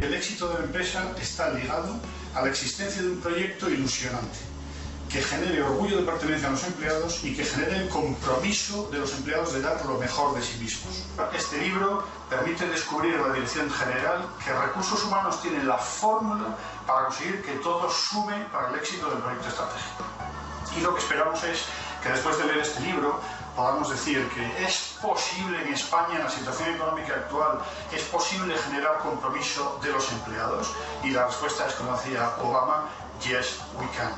El éxito de la empresa está ligado a la existencia de un proyecto ilusionante que genere orgullo de pertenencia a los empleados y que genere el compromiso de los empleados de dar lo mejor de sí mismos. Este libro permite descubrir a la Dirección General que Recursos Humanos tiene la fórmula para conseguir que todo sume para el éxito del proyecto estratégico. Y lo que esperamos es que después de leer este libro podamos decir que es posible en España, en la situación económica actual, es posible generar compromiso de los empleados. Y la respuesta es, como decía Obama, yes, we can.